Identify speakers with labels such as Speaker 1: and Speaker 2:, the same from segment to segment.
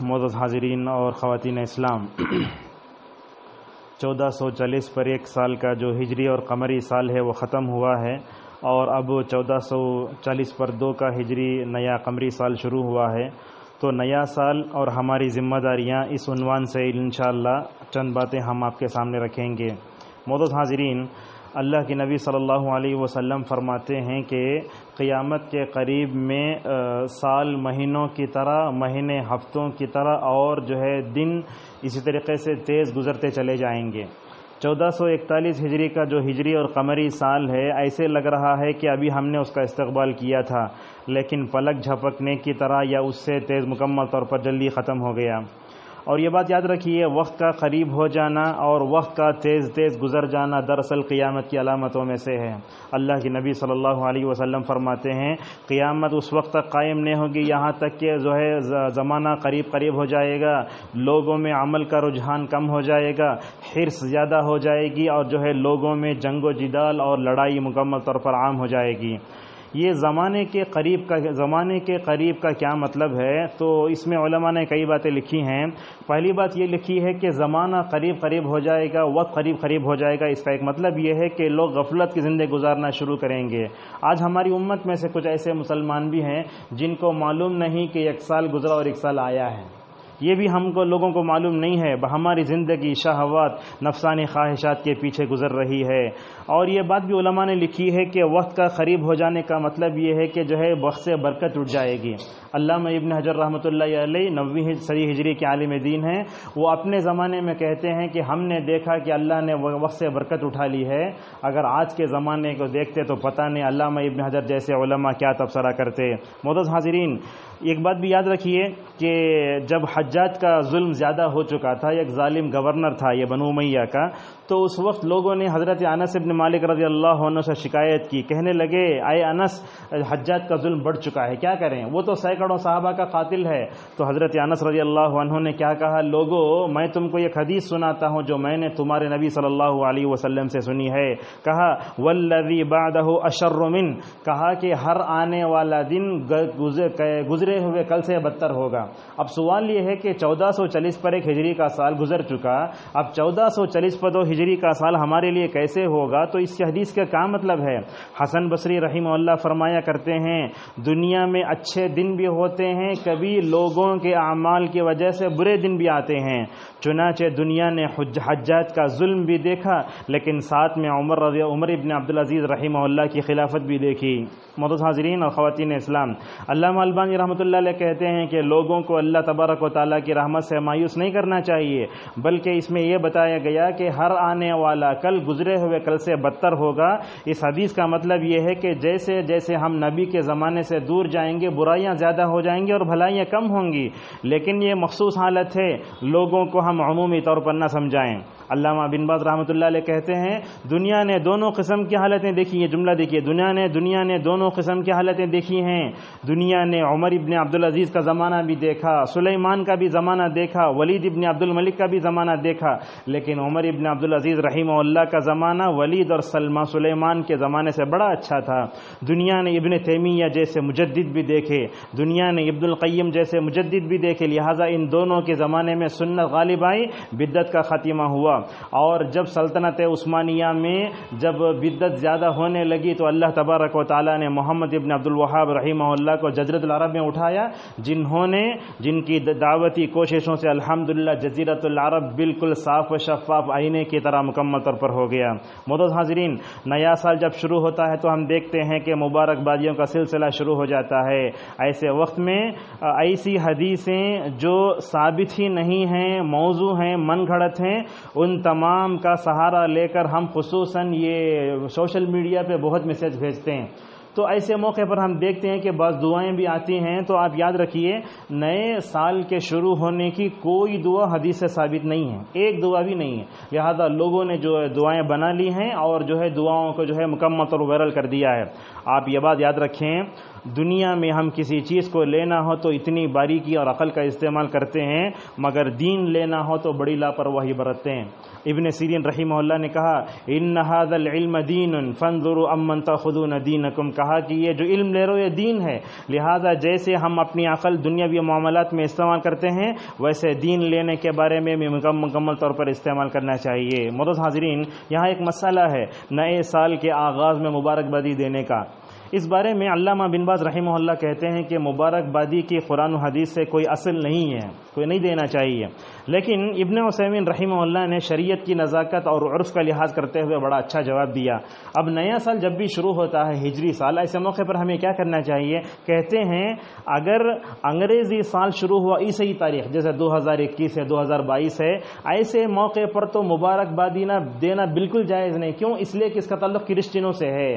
Speaker 1: मोदस हाजरीन और ख़वातीन इस्लाम। चौदह सौ चालीस पर एक साल का जो हिजरी और कमरी साल है, वो ख़त्म हुआ है और अब चौदह सौ चालीस पर दो का हिजरी नया कमरी साल शुरू हुआ है। तो नया साल और हमारी ज़िम्मेदारियाँ इस उनवान से इन चंद बातें हम आपके सामने रखेंगे। मोदस हाजरीन अल्लाह के नबी सल्लल्लाहु अलैहि वसल्लम फरमाते हैं कि क़ियामत के करीब में आ, साल महीनों की तरह महीने हफ्तों की तरह और जो है दिन इसी तरीके से तेज़ गुज़रते चले जाएँगे। 1441 हिजरी का जो हिजरी और कमरी साल है ऐसे लग रहा है कि अभी हमने उसका इस्तकबाल किया था लेकिन पलक झपकने की तरह या उससे तेज़ मुकम्मल तौर पर जल्दी ख़त्म हो गया। और ये बात याद रखिए, वक्त का करीब हो जाना और वक्त का तेज़ तेज़ गुजर जाना दरअसल क़ियामत की अलामतों में से है। अल्लाह के नबी सल्लल्लाहु अलैहि वसल्लम फरमाते हैं, क़ियामत उस वक्त तक कायम नहीं होगी, यहाँ तक कि जो है ज़माना करीब करीब हो जाएगा, लोगों में अमल का रुझान कम हो जाएगा, हिरस ज़्यादा हो जाएगी और जो है लोगों में जंगो जिदाल और लड़ाई मुकम्मल तौर पर आम हो जाएगी। ये ज़माने के करीब का, ज़माने के करीब का क्या मतलब है? तो इसमें ने कई बातें लिखी हैं। पहली बात ये लिखी है कि ज़माना करीब करीब हो जाएगा, वक्त करीब करीब हो जाएगा। इसका एक मतलब ये है कि लोग गफलत की ज़िंदगी गुजारना शुरू करेंगे। आज हमारी उम्मत में से कुछ ऐसे मुसलमान भी हैं जिनको मालूम नहीं कि एक साल गुजरा और एक साल आया है। ये भी हमको, लोगों को मालूम नहीं है। हमारी ज़िंदगी शहवात, नफसानी ख्वाहिशात के पीछे गुजर रही है। और ये बात भी उलमा ने लिखी है कि वक्त का करीब हो जाने का मतलब ये है कि जो है वक्त से बरकत उठ जाएगी। अल्लाह इब्न हजर रहमत नबी सरी हिजरी के आलिम दीन हैं। वो अपने ज़माने में कहते हैं कि हमने देखा कि अल्लाह ने वक्त से बरकत उठा ली है। अगर आज के ज़माने को देखते तो पता नहीं अल्लाह इब्न हजर जैसे उलमा क्या तबसरा करते। मोदस हाजरीन, एक बात भी याद रखिए कि जब हजात का जुल्म ज़्यादा हो चुका था, एक जालिम गवर्नर था, ये बनु मैया का तो उस वक्त लोगों ने हज़रत अनस इब्न मालिक रज़ी अल्लाह से शिकायत की। कहने लगे, आए अनस, हज्जात का जुल्म बढ़ चुका है, क्या करें? वो तो सैकड़ों साहबा का कातिल है। तो हज़रत अनस रज़ी अल्लाह ने क्या कहा, लोगो, मैं तुमको एक हदीस सुनाता हूँ, जो मैंने तुम्हारे नबी सल्लल्लाहु अलैहि वसल्लम से सुनी है। कहा वल्लवी बादहु अशर्रमिन कहा कि, हर आने वाला दिन गुजरे हुए कल से बदतर होगा। अब सवाल ये है कि 1440 पर एक हिजरी का साल गुजर चुका। अब 1440 पर दो हिजरी का साल हमारे लिए कैसे होगा? तो इस हदीस का क्या मतलब है? हसन बसरी रहीम फरमाया करते हैं, दुनिया में अच्छे दिन भी होते हैं, कभी लोगों के अमाल की वजह से बुरे दिन भी आते हैं। चुनाचे दुनिया ने हज्जात का जुल्म भी देखा, लेकिन साथ में उमर रज़ी, उमर इबन अब्दुल अज़ीज़ रहीम की खिलाफत भी देखी। मदद हाजरीन और ख़वान इस्लाम। अल्लाह अलबानी रहमत कहते हैं कि लोगों को अल्लाह तबारक व ताली की रहमत से मायूस नहीं करना चाहिए, बल्कि इसमें यह बताया गया कि हर आने वाला कल, गुजरे हुए कल से बदतर होगा। इस हदीस का मतलब यह है कि जैसे जैसे हम नबी के ज़माने से दूर जाएँगे, बुराइयाँ ज़्यादा हो जाएँगी और भलाइयाँ कम होंगी। लेकिन ये मखसूस हालत है, लोगों को हम अमूमी तौर पर ना समझाएँ। अल्लामा बिन बाज रहमत कहते हैं, दुनिया ने दोनों किस्म की हालतें देखी ये जुमला देखिए, दुनिया ने दुनिया ने दोनों किस्म की हालतें देखी हैं। दुनिया ने उमर इबन अब्दुल अज़ीज़ का ज़माना भी देखा, सुलेमान का भी ज़माना देखा, वलीद इबन अब्दुल मलिक का भी ज़माना देखा, लेकिन उमर इबन अब्दुल अज़ीज़ रहीम का ज़माना वलीद और सलमा, सुलेमान के ज़माने से बड़ा अच्छा था। दुनिया ने इबन तैमिया जैसे मुजद भी देखे, दुनिया ने इब्दुल क़य्यम जैसे मुजद भी देखे, लिहाजा इन दोनों के ज़माने में सुन्नत गालिब आई, बिद्दत का ख़ात्मा हुआ। और जब सल्तनत उस्मानिया में जब बिद्दत ज़्यादा होने लगी तो अल्लाह तबारक वाली ने मोहम्मद इबन अब्दुल वहाब रही को जजरत अरब में उठाया, जिन्होंने, जिनकी दावती कोशिशों से अल्हम्दुलिल्लाह जजीरतुलरब बिल्कुल साफ़ व शफाफ आईने की तरह मुकम्मल तौर पर हो गया। मोदस हाजरीन, नया साल जब शुरू होता है तो हम देखते हैं कि मुबारकबादियों का सिलसिला शुरू हो जाता है। ऐसे वक्त में ऐसी हदीसें जो साबित ही नहीं हैं, मौजू हैं मन घड़त हैं, उन तमाम का सहारा लेकर हम खसूस ये सोशल मीडिया पे बहुत मैसेज भेजते हैं। तो ऐसे मौके पर हम देखते हैं कि बस दुआएँ भी आती हैं। तो आप याद रखिए, नए साल के शुरू होने की कोई दुआ हदीस से साबित नहीं है। एक दुआ भी नहीं है। लिहाजा लोगों ने जो है दुआएँ बना ली हैं और जो है दुआओं को जो है मुकम्मल तौर वायरल कर दिया है। आप ये बात याद रखें दुनिया में हम किसी चीज़ को लेना हो तो इतनी बारीकी और अकल का इस्तेमाल करते हैं, मगर दीन लेना हो तो बड़ी लापरवाही बरतते हैं। इबन सीरीन रही ने कहा इन इल्म दीन फ़नजुर अमन तखुदून दीनकुम। कहा कि ये जो इल्म ले हो, ये दीन है। लिहाजा जैसे हम अपनी अकल दुनियावी मामलात में इस्तेमाल करते हैं, वैसे दीन लेने के बारे में भी मुकम्मल तौर पर इस्तेमाल करना चाहिए। मरद हाजरीन, यहाँ एक मसला है, नए साल के आगाज़ में मुबारकबादी देने का। इस बारे में अल्लामा बिन बाज रही कहते हैं कि मुबारकबादी की कुरान हदीस से कोई असल नहीं है, कोई नहीं देना चाहिए। लेकिन इबन वसैमिन रही ने शरीयत की नज़ाकत और उर्फ़ का लिहाज करते हुए बड़ा अच्छा जवाब दिया। अब नया साल जब भी शुरू होता है हिजरी साल ऐसे मौके पर हमें क्या करना चाहिए? कहते हैं, अगर अंग्रेज़ी साल शुरू हुआ ईसाई तारीख, जैसे 2021 है 2022 है, ऐसे मौके पर तो मुबारकबादी ना देना बिल्कुल जायज़ नहीं। क्यों? इसलिए कि इसका तल्लुक क्रिश्चियनों से है।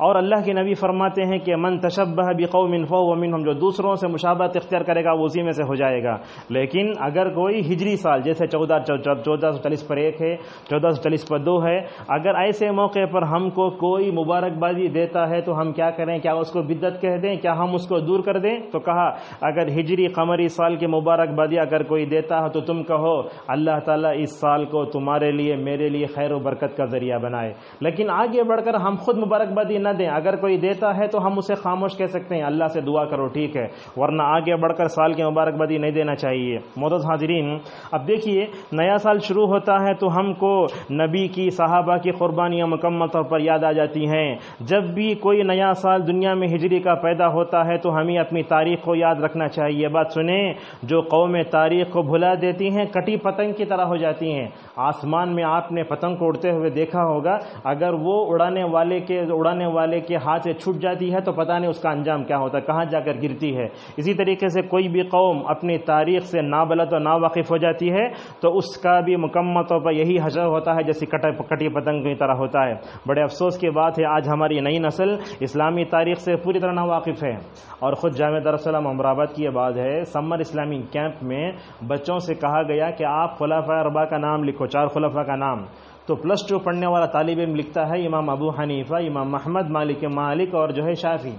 Speaker 1: और अल्लाह के नबी फरमाते हैं कि मन तशब्बह बिकौमिन फ़ोमिन हम जो दूसरों से मुशाबत इख्तियार करेगा, वो उसी में से हो जाएगा। लेकिन अगर कोई हिजरी साल, जैसे चौदह चौदह सौ चालीस पर एक है, चौदह सौ चालीस पर दो है, अगर ऐसे मौके पर हमको कोई मुबारकबादी देता है तो हम क्या करें? क्या उसको बिद्दत कह दें? क्या हम उसको दूर कर दें? तो कहा, अगर हिजरी कमरी साल की मुबारकबादी अगर कोई देता हो तो तुम कहो, अल्लाह ताला इस साल को तुम्हारे लिए, मेरे लिए खैर बरकत का ज़रिया बनाए। लेकिन आगे बढ़कर हम खुद मुबारकबादी न दें। अगर कोई देता है तो हम उसे खामोश कह सकते हैं। अल्लाह से दुआ करो, ठीक है। वरना आगे बढ़कर साल की मुबारकबादी नहीं देना चाहिए। मोदस हाजरीन, अब देखिए, नया साल शुरू होता है तो हमको नबी की, साहबा की कुर्बानियाँ मुकम्मल तौर पर याद आ जाती हैं। जब भी कोई नया साल दुनिया में हिजरी का पैदा होता है तो हमें अपनी तारीख को याद रखना चाहिए। बात सुने, जो कौमें तारीख को भुला देती हैं, कटी पतंग की तरह हो जाती हैं। आसमान में आपने पतंग को उड़ते हुए देखा होगा, अगर वो उड़ाने वाले के, उड़ाने वाले के हाथ से छूट जाती है तो पता नहीं उसका अंजाम क्या होता है, कहाँ जाकर गिरती है। इसी तरीके से कोई भी कौम अपनी तारीख से नाबलत और नावाकिफ हो जाती है तो उसका भी मुकम्मल तौर पर यही हजर होता है जैसे कट कटी पतंग की तरह होता है। बड़े अफसोस की बात है, आज हमारी नई नस्ल इस्लामी तारीख से पूरी तरह नावाकिफ है। और ख़ुद जाम दरसलम अमराबाद की बात है, समर इस्लामी कैंप में बच्चों से कहा गया कि आप खुलाफा अरबा का नाम लिखो, चार खुलाफा का नाम। तो प्लस टू पढ़ने वाला तालब इम लिखता है, इमाम अबू हनीफा, इमाम महमद मालिक मालिक और जो है शाफी।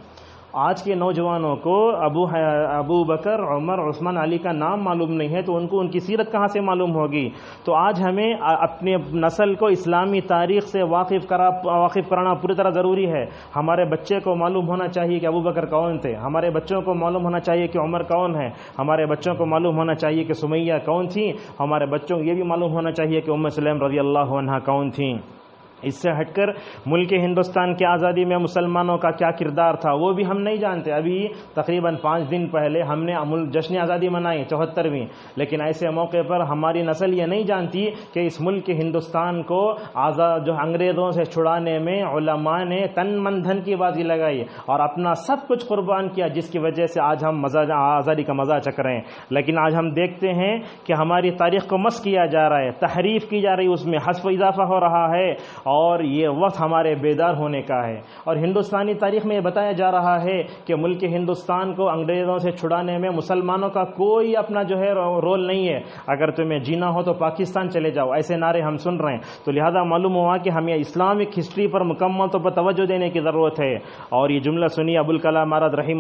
Speaker 1: आज के नौजवानों को अबू अबू बकर, उमर, उस्मान अली का नाम मालूम नहीं है तो उनको उनकी सीरत कहाँ से मालूम होगी? तो आज हमें अपने नस्ल को इस्लामी तारीख से वाकिफ़ करा, वाकिफ़ कराना पूरी तरह ज़रूरी है। हमारे बच्चे को मालूम होना चाहिए कि अबू बकर कौन थे। हमारे बच्चों को मालूम होना चाहिए कि उमर कौन है। हमारे बच्चों को मालूम होना चाहिए कि सुमैया कौन थी। हमारे बच्चों को ये भी मालूम होना चाहिए कि उम्र सलेम रज़ी अल्लाह कौन थी। इससे हटकर मुल्क हिंदुस्तान की आज़ादी में मुसलमानों का क्या किरदार था, वो भी हम नहीं जानते। अभी तकरीबन पाँच दिन पहले हमने अमुल जश्न आज़ादी मनाई, चौहत्तरवीं। लेकिन ऐसे मौके पर हमारी नस्ल ये नहीं जानती कि इस मुल्क हिंदुस्तान को आज़ाद जो अंग्रेज़ों से छुड़ाने में ने तन मन धन की बाजी लगाई और अपना सब कुछ कुर्बान किया, जिसकी वजह से आज हम मज़ा, आज़ादी का मज़ा चक रहे हैं। लेकिन आज हम देखते हैं कि हमारी तारीख को मस किया जा रहा है, तहरीफ की जा रही है, उसमें हसफ इजाफा हो रहा है और ये वक्त हमारे बेदार होने का है। और हिंदुस्तानी तारीख में बताया जा रहा है कि मुल्क हिंदुस्तान को अंग्रेज़ों से छुड़ाने में मुसलमानों का कोई अपना जो है रोल नहीं है। अगर तुम्हें जीना हो तो पाकिस्तान चले जाओ। ऐसे नारे हम सुन रहे हैं। तो लिहाजा मालूम हुआ कि हमें इस्लामिक हिस्ट्री पर मुकम्मल तौर पर तवज्जो देने की ज़रूरत है। और ये जुमला सुनिए अबुल कलाम महाराज रही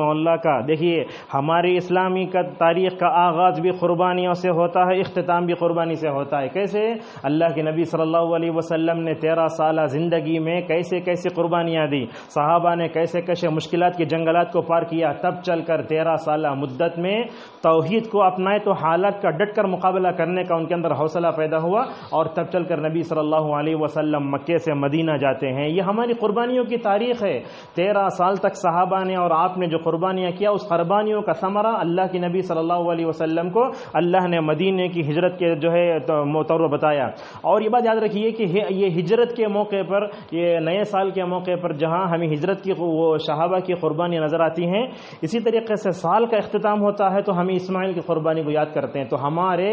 Speaker 1: का। देखिए, हमारी इस्लामी का तारीख का आगाज़ भी कुर्बानियों से होता है अख्ताम भी कुर्बानी से होता है। कैसे? अल्लाह के नबी सल्लल्लाहु अलैहि वसल्लम ने तेरह साल ज़िंदगी में कैसे कैसे कुर्बानियाँ दी? साहबा ने कैसे कैसे मुश्किल के जंगलात को पार किया? तब चल कर तेरह साल मुद्दत में तोहहीद को अपनाए तो हालात का डट कर मुकाबला करने का उनके अंदर हौसला पैदा हुआ और तब चल कर नबी सल्लल्लाहु अलैहि वसल्लम मक्के से मदीना जाते हैं। ये हमारी कुर्बानियों की तारीख है। तेरह साल तक साहबा ने और आपने जो कुर्बानियाँ किया, उस कुर्बानियों का समरा अल्लाह की नबी सल्लल्लाहु अलैहि वसल्लम को अल्लाह ने मदीने की हिजरत के जो है तौर बताया। और ये बात याद रखिए कि ये हिजरत के मौके पर, ये नए साल के मौके पर जहाँ हमें हिजरत की वो शहाबा की कुर्बानी नज़र आती हैं, इसी तरीके से साल का अख्ताम होता है तो हम इसमाइल की कुर्बानी को याद करते हैं। तो हमारे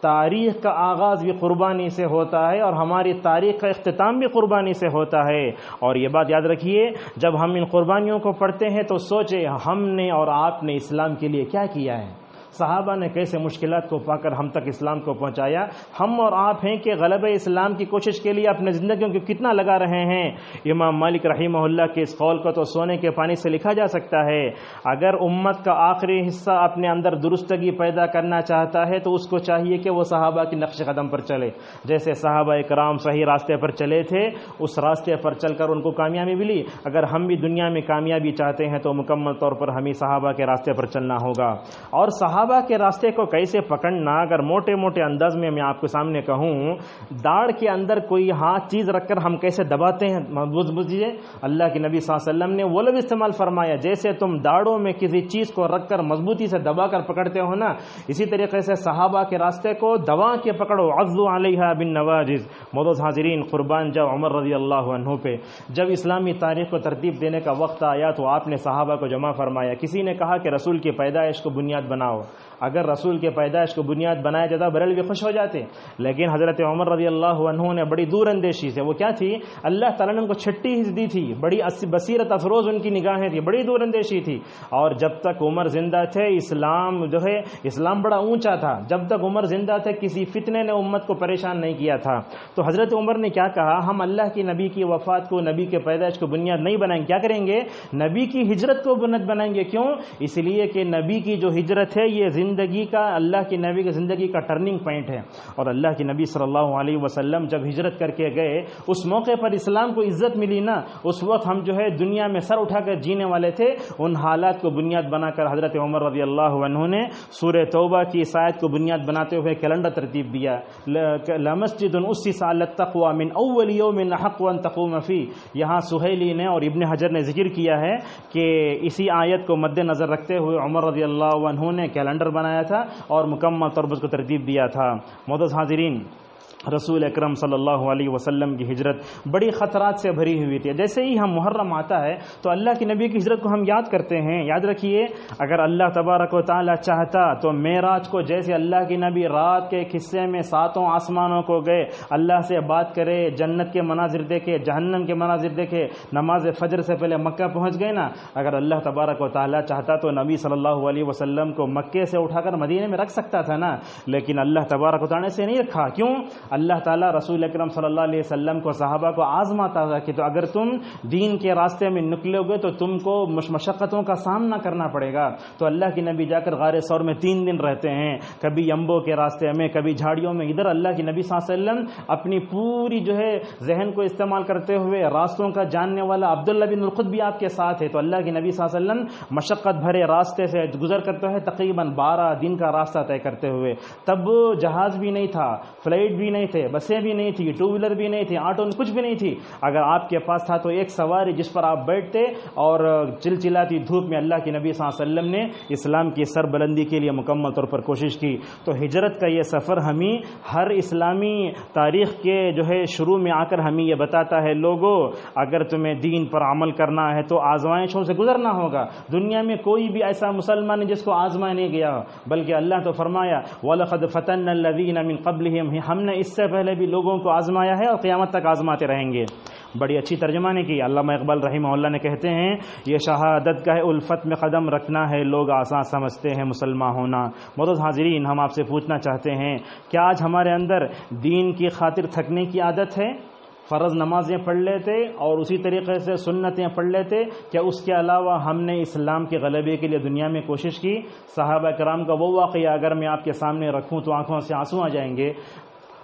Speaker 1: तारीख का आगाज़ भी कुर्बानी से होता है और हमारी तारीख का अख्ताम भी कुर्बानी से होता है। और ये बात याद रखिए, जब हम इन कुर्बानियों को पढ़ते हैं तो सोचे हमने और आपने इस्लाम के लिए क्या किया है? सहाबा ने कैसे मुश्किल को पाकर हम तक इस्लाम को पहुँचाया। हम और आप हैं कि गलब इस्लाम की कोशिश के लिए अपने ज़िंदगियों को कितना लगा रहे हैं। इमाम मालिक रही के इस कौल को तो सोने के पानी से लिखा जा सकता है। अगर उम्मत का आखिरी हिस्सा अपने अंदर दुरुस्तगी पैदा करना चाहता है तो उसको चाहिए कि वो सहाबा की नक्श कदम पर चले। जैसे साहबा कराम सही रास्ते पर चले थे, उस रास्ते पर चलकर उनको कामयाबी मिली। अगर हम भी दुनिया में कामयाबी चाहते हैं तो मुकम्मल तौर पर हमें सहाबा के रास्ते पर चलना होगा। और सहाबा सहाबा के रास्ते को कैसे पकड़ना? अगर मोटे मोटे अंदाज में मैं आपके सामने कहूँ, दाढ़ के अंदर कोई हाथ चीज़ रखकर हम कैसे दबाते हैं? मज़बूत बुझिए। अल्लाह के नबी वसल्लम ने वो लोग इस्तेमाल फरमाया, जैसे तुम दाढ़ों में किसी चीज़ को रखकर मजबूती से दबा कर पकड़ते हो ना, इसी तरीके से सहाबा के रास्ते को दबा के पकड़ो। अज्जु अलैहा बिन नवाजिज। मोदोज हाजरीन, कुर्बान जब उमर रज़ी अल्लाह पे, जब इस्लामी तारीख को तरतीब देने का वक्त आया तो आपने सहाबा को जमा फरमाया। किसी ने कहा कि रसूल की पैदाइश को बुनियाद बनाओ। अगर रसूल के पैदाइश को बुनियाद बनाया जाता, बरेल भी खुश हो जाते। लेकिन हज़रत उमर रज़ी अल्लाह ने बड़ी दूर अंदेशी से, वो क्या थी? अल्लाह तला ने उनको छट्टी हिस्स दी थी। बड़ी बसीरत अफरोज़ उनकी निगाहें थी, बड़ी दूर अंदेशी थी। और जब तक उमर ज़िंदा थे, इस्लाम जो है, इस्लाम बड़ा ऊँचा था। जब तक उमर ज़िंदा थे, किसी फितने ने उम्मत को परेशान नहीं किया था। तो हज़रत उमर ने क्या कहा? हम अल्लाह की नबी की वफात को, नबी के पैदाइश को बुनियाद नहीं बनाएँगे। क्या करेंगे? नबी की हिजरत को बुनियाद बनाएँगे। क्यों? इसलिए कि नबी की जो हिजरत है ये ज़िंदगी का, अल्लाह के नबी की ज़िंदगी का टर्निंग पॉइंट है। और अल्लाह के नबी सल्लल्लाहु अलैहि वसल्लम जब हिजरत करके गए, उस मौके पर इस्लाम को इज़्ज़त मिली ना, उस वक्त हम जो है दुनिया में सर उठाकर जीने वाले थे। उन हालात को बुनियाद बनाकर हज़रत उमर रज़ी अल्लाह ने सूर तोबा की ईसायत को बुनियाद बनाते हुए कैलेंडर तरतीब दिया। लमस्जिद उसी साल तकवा मिन अव्वलियो में हक़ तकूमफ़ी यहाँ सुहेली ने और इब्न हजर ने ज़िक्र किया है कि इसी आयत को मद्देनज़र रखते हुए उमर रज़ी अल्लाह ने कैलेंडर बनाया था और मुकम्मल तौर पर उसको तरतीब दिया था। मदद हाजरीन रसूल अक्रम सल्लल्लाहु अलैहि वसल्लम की हिजरत बड़ी ख़तरात से भरी हुई थी। जैसे ही हम मुहर्रम आता है तो अल्लाह के नबी की हिजरत को हम याद करते हैं। याद रखिए, अगर अल्लाह तबारक ताली चाहता तो मेराज को जैसे अल्लाह के नबी रात के हिस्से में सातों आसमानों को गए, अल्लाह से बात करे, जन्नत के मनाजिर देखे, जहन्नम के मनाजिर देखे, नमाज़ फ़जर से पहले मक्का पहुँच गए ना, अगर अल्लाह तबारक ताली चाहता तो नबी सल्लल्लाहु अलैहि वसल्लम को मक्के से उठाकर मदीने में रख सकता था ना, लेकिन अल्लाह तबारक ताली से नहीं रखा। क्यों? अल्लाह ताला रसूल अकरम सल्लल्लाहु अलैहि वसल्लम को, सहाबा को आजमाता था कि तो अगर तुम दीन के रास्ते में निकलोगे तो तुमको मशक्क़तों का सामना करना पड़ेगा। तो अल्लाह के नबी जाकर गार सौर में तीन दिन रहते हैं। कभी अम्बो के रास्ते में, कभी झाड़ियों में। इधर अल्लाह के नबी वसल्लम अपनी पूरी जो है जहन को इस्तेमाल करते हुए रास्तों का जानने वाला अब्दुल्ला बिन खुद भी आपके साथ है। तो अल्लाह के नबी वसल्लम मशक्क़त भरे रास्ते से गुजर करते हुए तकरीबन बारह दिन का रास्ता तय करते हुए। तब जहाज़ भी नहीं था, फ़्लाइट भी नहीं नहीं थे, बसें भी नहीं थी टू व्हीलर भी नहीं थी ऑटो कुछ भी नहीं थी। अगर आपके पास था तो एक सवारी जिस पर आप बैठते और चिलचिलाती धूप में अल्लाह के नबी वसल्लम ने इस्लाम की सरबलंदी के लिए मुकम्मल तौर पर कोशिश की। तो हिजरत का ये सफ़र हमें हर इस्लामी तारीख के जो है शुरू में आकर हमें ये बताता है, लोगों, अगर तुम्हें दीन पर अमल करना है तो आजमाइशों से गुजरना होगा। दुनिया में कोई भी ऐसा मुसलमान है जिसको आजमा नहीं गया। बल्कि अल्लाह तो फरमाया, वलखद फ़तन लवीन मिन कबल हमने इससे पहले भी लोगों को आजमाया है और क़्यामत तक आजमाते रहेंगे। बड़ी अच्छी तर्जमा ने की अल्लाह इकबाल रही ने कहते हैं, ये शहादत का है उल्फत में कदम रखना है, लोग आसान समझते हैं मुसलमान होना। मदद हाजरीन, हम आपसे पूछना चाहते हैं, क्या आज हमारे अंदर दीन की खातिर थकने की आदत है? फ़र्ज़ नमाजें पढ़ लेते और उसी तरीके से सुन्नतें पढ़ लेते? क्या उसके अलावा हमने इस्लाम के गलबे के लिए दुनिया में कोशिश की? साहबा कराम का वो वाक़ अगर मैं आपके सामने रखूँ तो आँखों से आँसू आ जाएँगे।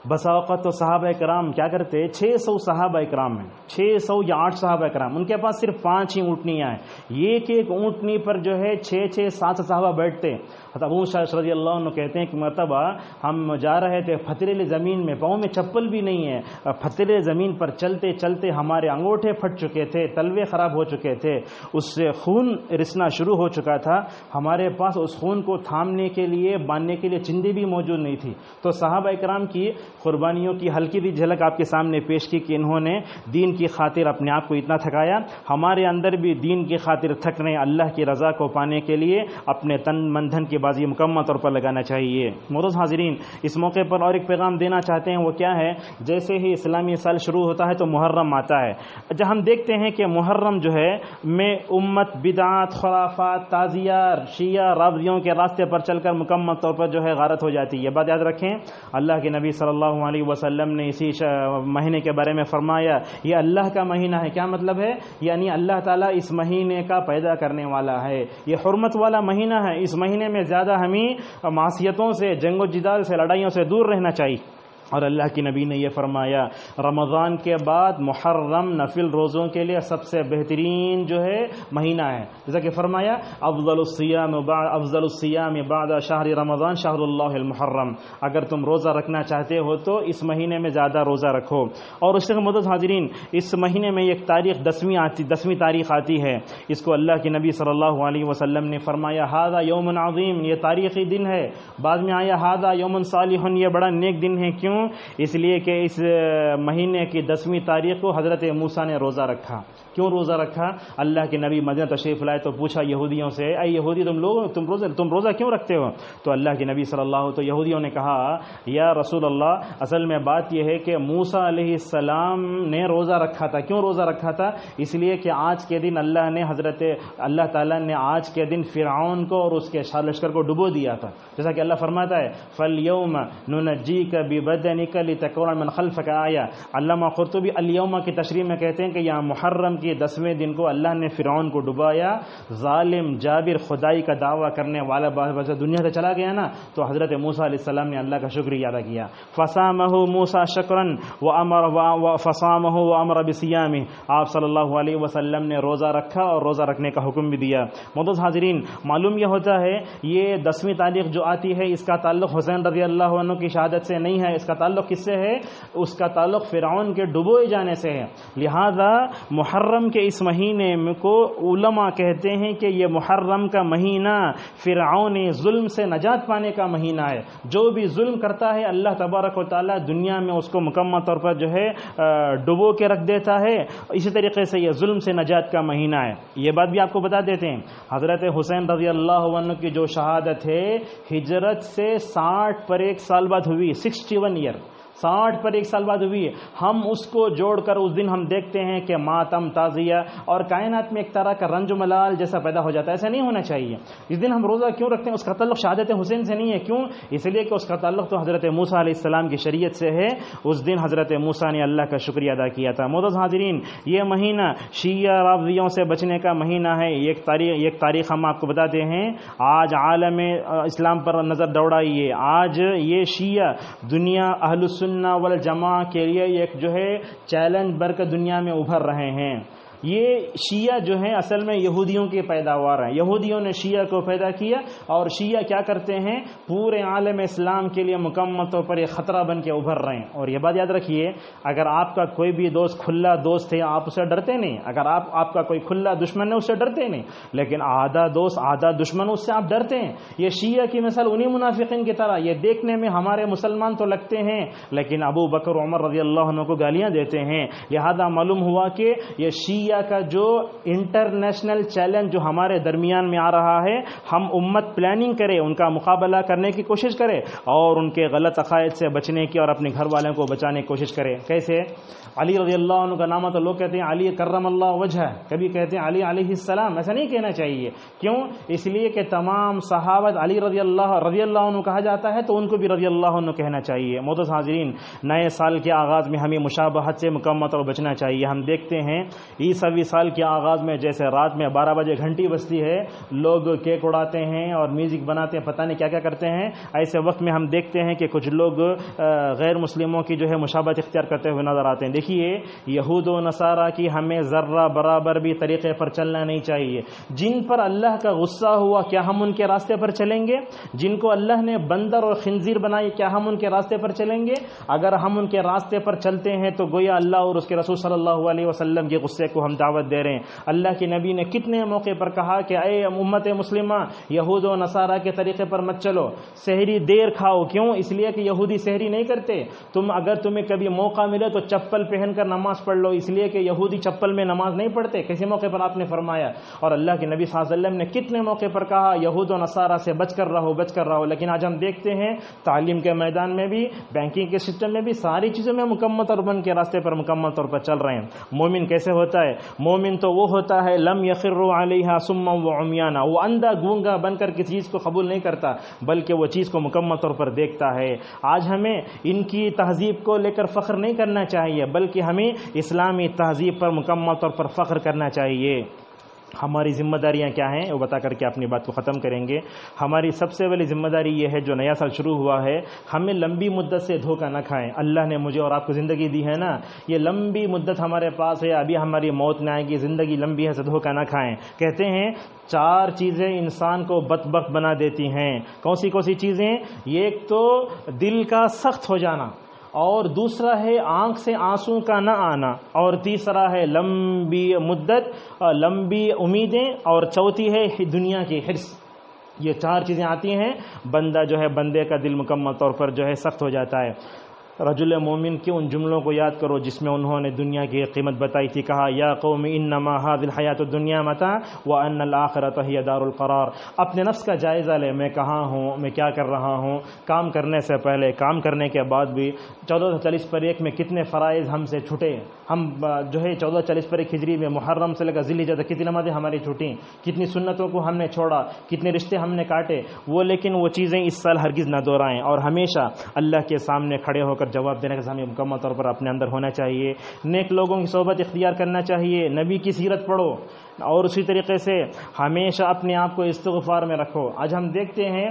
Speaker 1: बसावत तो साहब कराम क्या करते छः सौ साहब कराम हैं। छः सौ या आठ साहब कराम उनके पास सिर्फ़ पाँच ही ऊँटनियाँ हैं। एक एक ऊँटनी पर जो है छः छः सात साहबा बैठते अबू रज़ी अल्लाह कहते हैं कि, मरतबा, हम जा रहे थे फतरेले ज़मीन में। पाँव में चप्पल भी नहीं है। फतरे ज़मीन पर चलते चलते हमारे अंगूठे फट चुके थे, तलवे ख़राब हो चुके थे। उससे खून रिसना शुरू हो चुका था। हमारे पास उस खून को थामने के लिए, बांधने के लिए चिंदी भी मौजूद नहीं थी। तो साहब इकराम की कुर्बानियों की हल्की भी झलक आपके सामने पेश की कि इन्होंने दीन की खातिर अपने आप को इतना थकाया। हमारे अंदर भी दीन की खातिर थक रहे अल्लाह की रज़ा को पाने के लिए अपने तन मंधन की बाजी मुकम्मल तौर पर लगाना चाहिए। मोरज हाजरीन, इस मौके पर और एक पैगाम देना चाहते हैं, वो क्या है? जैसे ही इस्लामी साल शुरू होता है तो मुहर्रम आता है। जब हम देखते हैं कि मुहर्रम जो है, में उम्मत, बिदात, खराफात, ताज़िया, शिया रावियों के रास्ते पर चलकर मुकम्मल तौर पर जो है, गारत हो जाती है। बात याद रखें, अल्लाह के नबी सल्लल्लाहु अलैहि वसल्लम ने इसी महीने के बारे में फरमाया, ये अल्लाह का महीना है। क्या मतलब है? यानी अल्लाह ताला इस महीने का पैदा करने वाला है। ये हरमत वाला महीना है। इस महीने में ज़्यादा हमें मासीतों से जंगो जिदाल से, लड़ाइयों से दूर रहना चाहिए। और अल्लाह के नबी ने यह फरमाया, रमज़ान के बाद मुहर्रम, नफिल रोज़ों के लिए सबसे बेहतरीन जो है महीना है। जैसा कि फरमाया अफजलसियाम अफजलसियाम बाद शाहर रमज़ान शाहरुल्लाहम अगर तुम रोज़ा रखना चाहते हो तो इस महीने में ज़्यादा रोज़ा रखो। और उससे मदद हाजरीन, इस महीने में एक तारीख दसवीं आती, दसवीं तारीख आती है। इसको अल्लाह के नबी सल्लल्लाहु अलैहि वसल्लम ने फरमाया हादा यौमन अज़ीम, ये तारीख़ी दिन है। बाद में आया हादा यौमन सालिहन, ये बड़ा नेक दिन है। क्यों? इसलिए कि इस महीने की दसवीं तारीख को हज़रत मूसा ने रोज़ा रखा। क्यों रोज़ा रखा? अल्लाह के नबी मदीना तशरीफ़ लाए तो पूछा यहूदियों से अरे यहूदी, तुम लोग, तुम रोज़ा तुम रोज़ा क्यों रखते हो? तो अल्लाह के नबी सल्लल्लाहु तो यहूदियों ने कहा, या रसूल अल्लाह असल में बात यह है कि मूसा सलाम ने रोज़ा रखा था। क्यों रोज़ा रखा था? इसलिए कि आज के दिन अल्लाह ने हज़रत, अल्लाह ताला ने आज के दिन फ़िरौन को और उसके शाह लश्कर को डुबो दिया था। जैसा कि अल्लाह फरमाता है, फल यौम नुनजी का बिबदन कल तकौर मन खल्फ का आया अल्लामा खुरतुबी अलियमा की तशरी में कहते हैं कि यहाँ मुहर्रम के दसवें दिन को अल्लाह ने फ़िरौन को डुबाया ालिम जाबिर खुदाई का दावा करने वाला बस दुनिया से चला गया ना तो हज़रत मूसा ने अल्लाह का शुक्रिया अदा किया फ़सामह मूसा शकरन व अमर व फ़सामह व अमर बिसियामी आप सल्लल्लाहु अलैहि ने रोज़ा रखा और रोज़ा रखने का हुक्म भी दिया मदद हाजरीन मालूम यह होता है ये दसवीं तारीख जो आती है इसका ताल्लुक हुसैन रज़ी अल्लाह की शहादत से नहीं है इसका ताल्लुक किससे है? उसका ताल्लुक फ़िरौन के डुबोए जाने से है। लिहाजा मुहर्रम के इस महीने को उलमा कहते हैं कि ये मुहर्रम का महीना फ़िरौन जुल्म से नजात पाने का महीना है। जो भी जुल्म करता है, अल्लाह तबारक व दुनिया में उसको मुकम्मल तौर पर जो है डुबो के रख देता है। इसी तरीके से यह जुल्म से नजात का महीना है। ये बात भी आपको बता देते हैं। हज़रत हुसैन रज़ी अल्लाह की जो शहादत है, हिजरत से साठ पर एक साल बाद हुई, सिक्सटी वन ईयर। tierra. साठ पर एक साल बाद हुई है। हम उसको जोड़कर उस दिन हम देखते हैं कि मातम ताज़िया और कायनात में एक तरह का रंज मलाल जैसा पैदा हो जाता है। ऐसा नहीं होना चाहिए। इस दिन हम रोज़ा क्यों रखते हैं? उसका तल्लुक शहादत हुसैन से नहीं है। क्यों? इसलिए कि उसका तल्लुक तो हज़रत मूसा इस्लाम की शरीयत से है। उस दिन हज़रत मूसा ने अल्लाह का शुक्रिया अदा किया था। मोदस हाजरीन, ये महीना शिया रावियों से बचने का महीना है। एक तारीख एक तारीख हम आपको बताते हैं। आज आलम इस्लाम पर नज़र दौड़ाइए। आज ये शिया दुनिया अहलुसन सुन्ना वल जमा के लिए एक जो है चैलेंज बरकर दुनिया में उभर रहे हैं। ये शिया जो है, असल में यहूदियों के पैदावार हैं। यहूदियों ने शिया को पैदा किया और शिया क्या करते हैं? पूरे आलम इस्लाम के लिए मुकम्मल तौर पर एक ख़तरा बन के उभर रहे हैं। और ये बात याद रखिए, अगर आपका कोई भी दोस्त, खुला दोस्त है, आप उससे डरते नहीं। अगर आप, आपका कोई खुला दुश्मन है, उससे डरते नहीं। लेकिन आधा दोस्त, आधा दुश्मन, उससे आप डरते हैं। ये शिया की मिसाल उन्हीं मुनाफिकिन की तरह। ये देखने में हमारे मुसलमान तो लगते हैं, लेकिन अबू बकर, उमर रज़ी अल्लाह को गालियाँ देते हैं। लिहाजा मालूम हुआ कि ये शिया का जो इंटरनेशनल चैलेंज जो हमारे दरमियान में आ रहा है, हम उम्मत प्लानिंग करें, उनका मुकाबला करने की कोशिश करें और उनके गलत अकायद से बचने की और अपने घर वालों को बचाने की कोशिश करें। कैसे? अली रज़ी अल्लाह का नाम तो लोग कहते हैं, अली करम अल्लाह वजह। कभी कहते हैं, अली अलैहिस्सलाम ऐसा नहीं कहना चाहिए। क्यों? इसलिए कि तमाम सहावत अली रज़ी अल्लाह रज़ी अल्लाह कहा जाता है तो उनको भी रज़ी अल्लाह कहना चाहिए। मोदस हाजरीन, नए साल के आगाज़ में हमें मुशाबहत से मुकम्मत और बचना चाहिए। हम देखते हैं ईसवी साल के आगाज़ में, जैसे रात में बारह बजे घंटी बजती है, लोग केक उड़ाते हैं और म्यूज़िक बनाते हैं, पता नहीं क्या क्या करते हैं। ऐसे वक्त में हम देखते हैं कि कुछ लोग गैर मुस्लिमों की जो है मुशाबत इख्तियार करते हुए नज़र आते हैं। देखिए, यहूद व नसारा की हमें ज़र्रा बराबर भी तरीक़े पर चलना नहीं चाहिए। जिन पर अल्लाह का गुस्सा हुआ, क्या हम उनके रास्ते पर चलेंगे? जिनको अल्लाह ने बंदर और खंजीर बनाई, क्या हम उनके रास्ते पर चलेंगे? अगर हम उनके रास्ते पर चलते हैं तो गोया अल्लाह और उसके रसूल सल्लल्लाहु अलैहि वसल्लम के गुस्से को हम दावत दे रहे हैं। अल्लाह के नबी ने कितने मौके पर कहा कि अय उम्मत मुस्लिमा, यहूद व नसारा के तरीके पर मत चलो। शहरी देर खाओ। क्यों? इसलिए कि यहूदी शहरी नहीं करते। तुम, अगर तुम्हें कभी मौका मिले तो चप्पल पहनकर नमाज़ पढ़ लो। इसलिए कि यहूदी चप्पल में नमाज़ नहीं पढ़ते। किसी मौके पर आपने फरमाया। और अल्लाह के नबी वसल्लम ने कितने मौके पर कहा, यहूद व नसारा से बच कर रहो बच कर रहो। लेकिन आज हम देखते हैं, तालीम के मैदान में भी, बैंकिंग के सिस्टम में भी, सारी चीज़ों में मुकम्मल तौर बन के रास्ते पर मुकम्मल तौर पर चल रहे हैं। मोमिन कैसे होता है? मोमिन तो वो होता है, लम यखिर सुम्मा व उमियाना। वो अंधा गूँगा बनकर किसी चीज़ को कबूल नहीं करता, बल्कि वो चीज़ को मुकम्मल तौर पर देखता है। आज हमें इनकी तहजीब को लेकर फ़ख्र नहीं करना चाहिए, बल्कि हमें इस्लामी तहजीब पर मुकम्मल तौर पर फ़ख्र करना चाहिए। हमारी जिम्मेदारियाँ क्या हैं, वो बता करके अपनी बात को ख़त्म करेंगे। हमारी सबसे पहली ज़िम्मेदारी ये है, जो नया साल शुरू हुआ है, हमें लंबी मुद्दत से धोखा न खाएँ। अल्लाह ने मुझे और आपको ज़िंदगी दी है ना? ये लंबी मुद्दत हमारे पास है, अभी हमारी मौत न आएगी, ज़िंदगी लंबी है, से धोखा न खाएँ। कहते हैं, चार चीज़ें इंसान को बदबक बना देती हैं। कौन सी कौन सी चीज़ें? एक तो दिल का सख्त हो जाना। और दूसरा है आँख से आँसू का ना आना, और तीसरा है लंबी मुद्दत लंबी उम्मीदें, और चौथी है दुनिया की हिरस। ये चार चीज़ें आती हैं। बंदा जो है बंदे का दिल मुकम्मल तौर पर जो है सख्त हो जाता है। रजुल मोमिन के उन जुमलों को याद करो जिसमें उन्होंने दुनिया की कीमत बताई थी? कहा, या कौम इन नमा हादिल हयात दुनिया मता व अन आखरत दारुलक़रार अपने नफ्स का जायज़ा ले, मैं कहाँ हूँ, मैं क्या कर रहा हूँ? काम करने से पहले, काम करने के बाद भी चौदह सौ चालीस पर एक में कितने फ़रज़ हमसे छुटे? हम जो है चौदह चालीस पर एक हिजरी में मुहर्रम से लेकर जिली जाता कितनी नमाज़ें हमारी छूटी? कितनी सुन्नतों को हमने छोड़ा? कितने रिश्ते हमने काटे? वो, लेकिन वो चीज़ें इस साल हरगिज़ न दोहराएँ। और हमेशा अल्लाह के सामने खड़े होकर जवाब देने का हमें मुकम्मल तौर पर अपने अंदर होना चाहिए। नेक लोगों की सोबत इख्तियार करना चाहिए। नबी की सीरत पढ़ो और उसी तरीके से हमेशा अपने आप को इस्तफार में रखो। आज हम देखते हैं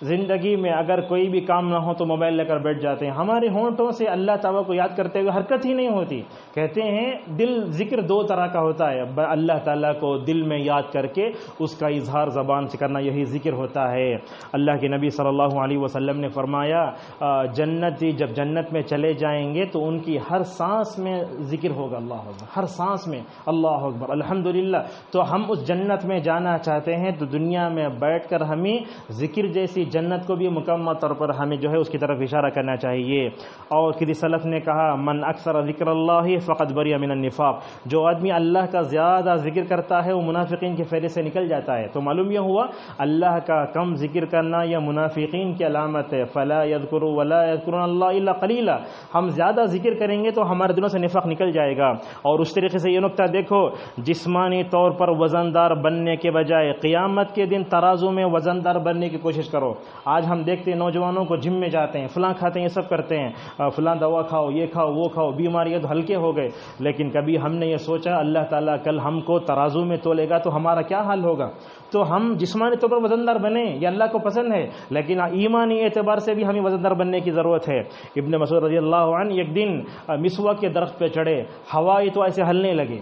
Speaker 1: ज़िंदगी में अगर कोई भी काम ना हो तो मोबाइल लेकर बैठ जाते हैं। हमारे होंठों से अल्लाह ताला को याद करते हुए हरकत ही नहीं होती। कहते हैं, दिल ज़िक्र दो तरह का होता है। अल्लाह ताला को दिल में याद करके उसका इजहार ज़बान से करना यही ज़िक्र होता है। अल्लाह के नबी सल्लल्लाहु अलैहि वसल्लम ने फरमाया जन्नती, जब जन्नत में चले जाएँगे तो उनकी हर सांस में ज़िक्र होगा। अल्लाह अकबर, हर सांस में। अल्लाह अकबर, अल्हम्दुलिल्लाह। तो हम उस जन्नत में जाना चाहते हैं तो दुनिया में बैठकर हमें ज़िक्र जैसी जन्नत को भी मुकम्मल तौर पर हमें जो है उसकी तरफ़ इशारा करना चाहिए। और किसी सलफ ने कहा, मन अक्सर ज़िक्र फ़कत बरी अमिन निफ़ाक। जो आदमी अल्लाह का ज़्यादा ज़िक्र करता है, वो मुनाफिकीन के फेरे से निकल जाता है। तो मालूम यह हुआ, अल्लाह का कम ज़िक्र करना यह मुनाफिकीन की अलामत है। फ़ला यदकुर वला अल्लाह कलीला। हम ज़्यादा ज़िक्र करेंगे तो हमारे दिनों से निफ़ाक निकल जाएगा। और उस तरीके से ये नुकता देखो, जिसमानी तौर पर वज़नदार बनने के बजाय क़ियामत के दिन तराजू में वज़नदार बनने की कोशिश करो। आज हम देखते हैं नौजवानों को जिम में जाते हैं, फलां खाते हैं, ये सब करते हैं। फलां दवा खाओ, ये खाओ, वो खाओ बीमारियाँ तो हल्के हो गए। लेकिन कभी हमने ये सोचा, अल्लाह ताला कल हमको तराजू में तोलेगा तो हमारा क्या हाल होगा? तो हम जिसमानी तौर पर वजनदार बने, ये अल्लाह को पसंद है। लेकिन ईमानी एतबार से भी हमें वजनदार बनने की ज़रूरत है। इब्न मसूद रज़ी अल्लाह एक दिन मिसवा के दरख्त पर चढ़े हवाई तो ऐसे हलने लगे।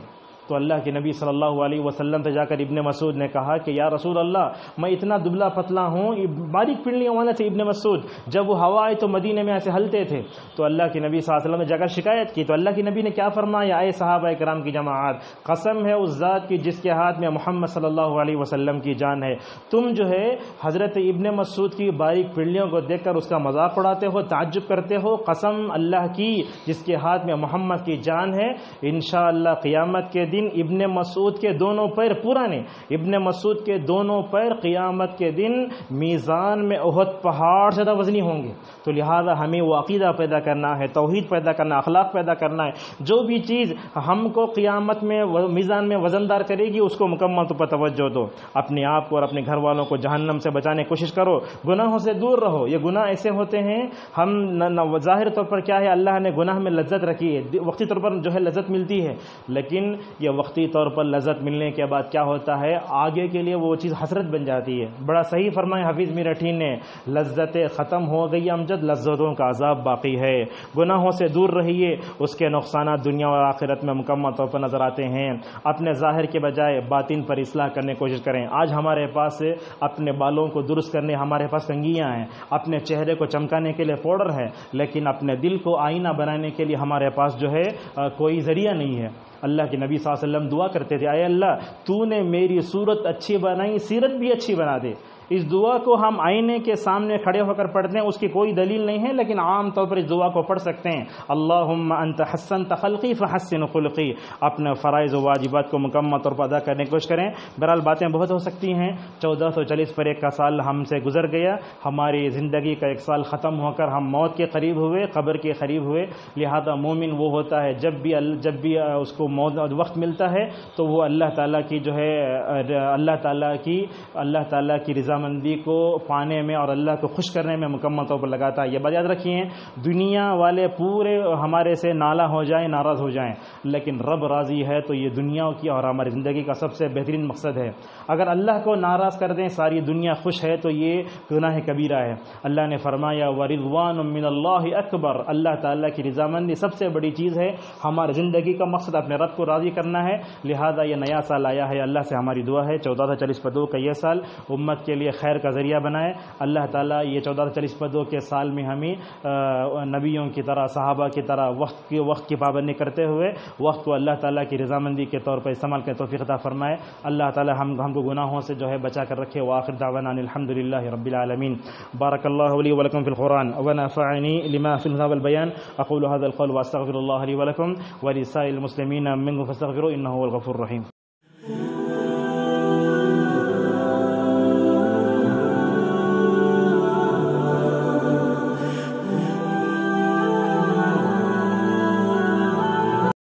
Speaker 1: तो अल्लाह के नबी सल्लल्लाहु अलैहि वसल्लम से जाकर इब्ने मसूद ने कहा कि, या रसूल अल्लाह मैं इतना दुबला पतला हूँ बारीक पिंडलियों वाला थे इब्ने मसूद। जब वो हवा आए तो मदीने में ऐसे हलते थे। तो अल्लाह के नबी वसल्लम ने जाकर शिकायत की तो अल्लाह के नबी ने क्या फरमाया, आए साहब कराम की जमात? कसम है उस ज़ात की जिसके हाथ में मोहम्मद सल्लल्लाहु अलैहि वसल्लम की जान है। तुम जो है, हज़रत इब्ने मसूद की बारीक पिंडलियों को देखकर उसका मज़ाक उड़ाते हो, ताज्जुब करते हो। कसम अल्लाह की, जिसके हाथ में मोहम्मद की जान है। इन क़ियामत के दिन इब्ने मसूद के दोनों पैर पुराने। इब्ने मसूद के दोनों पैर क़ियामत के दिन मीज़ान में ओहद पहाड़ से ज़्यादा वजनी होंगे। तो लिहाजा हमें वो अकीदा पैदा करना है तोहहीद पैदा करना, अखलाक पैदा करना है। जो भी चीज़ हमको क़ियामत में मीज़ान में वजनदार करेगी, उसको मुकम्मल तो पर तवज्जो दो। अपने आप को और अपने घर वालों को जहन्नम से बचाने की कोशिश करो। गुनाहों से दूर रहो। ये गुनाह ऐसे होते हैं, हम ज़ाहिर तौर पर क्या है, अल्लाह ने गुनाह में लज्जत रखी है। वक्ती तौर पर जो है लज्जत मिलती है। लेकिन ये वक्ती तौर पर लज्जत मिलने के बाद क्या होता है? आगे के लिए वो चीज़ हसरत बन जाती है। बड़ा सही फरमाए हफीज़ मीरठी ने, लज्जतें ख़त्म हो गई अमजद, लज्जतों का अजाब बाकी है। गुनाहों से दूर रहिए, उसके नुकसान दुनिया और आखिरत में मुकम्मल तौर पर नज़र आते हैं। अपने ज़ाहिर के बजाय बातिन पर इसलाह करने की कोशिश करें। आज हमारे पास अपने बालों को दुरुस्त करने, हमारे पास कंगियाँ हैं। अपने चेहरे को चमकाने के लिए पाउडर है, लेकिन अपने दिल को आईना बनाने के लिए हमारे पास जो है कोई ज़रिया नहीं है। अल्लाह के नबी वसल्लम दुआ करते थे आए अल्लाह, तूने मेरी सूरत अच्छी बनाई, सीरत भी अच्छी बना दे। इस दुआ को हम आईने के सामने खड़े होकर पढ़ते हैं, उसकी कोई दलील नहीं है, लेकिन आम तौर पर इस दुआ को पढ़ सकते हैं। अल्लाह अंत हसन तखलकी फ़हसन खुलकी। अपने फ़रज़ वाजिबात को मुकम्मल तौर पर अदा करने की कोशिश करें। बहरहाल, बातें बहुत हो सकती हैं। चौदह सौ चालीस पर एक का साल हमसे गुजर गया। हमारी ज़िंदगी का एक साल ख़त्म होकर हम मौत के करीब हुए, कब्र के करीब हुए। लिहाजा मोमिन वो होता है, जब भी जब भी उसको मौत वक्त मिलता है तो वो अल्लाह ताला की जो है अल्लाह ताला की, अल्लाह ताला की रजा रजामंदी को पाने में और अल्लाह को खुश करने में मुकम्मल तौर पर लगाता है ये बात याद रखिए, दुनिया वाले पूरे हमारे से नाला हो जाएँ, नाराज़ हो जाएँ, लेकिन रब राज़ी है तो ये दुनिया की और हमारी ज़िंदगी का सबसे बेहतरीन मकसद है। अगर अल्लाह को नाराज़ कर दें, सारी दुनिया खुश है तो ये गुनाह कबीरा है। अल्लाह ने फरमाया, व रिजवान अकबर। अल्लाह ताला की रजामंदी सबसे बड़ी चीज़ है, हमारी ज़िंदगी का मकसद अपने रब को राज़ी करना है। लिहाजा ये नया साल आया है, अल्लाह से हमारी दुआ है। चौदह सौ चालीस पदों का यह साल, उम्मत के लिए लिए खैर का ज़रिया बनाए। अल्लाह ताला ये चौदह चालीस पदों के साल में हमें नबियों की तरह, सहाबा की तरह वक्त की वक्त की पाबंदी करते हुए, वक्त को अल्लाह ताला की रजामंदी के तौर पर इस्तेमाल के तोफ़ी अता फरमाए। अल्लाह ताला हम, हमको गुनाहों से जो है बचा कर रखे। व आखिर दावाना अलहमदिल्ला रबालमीन बारक वलकम फ़िलकुरान वनफ़ानी लिमा फ़िलबयान अक़ुल हज़ल वास्तफ़िर वलिसाइल मुस्लिमीन मिंग फ़स्तफ़िर इन गफ़ुर रहीम।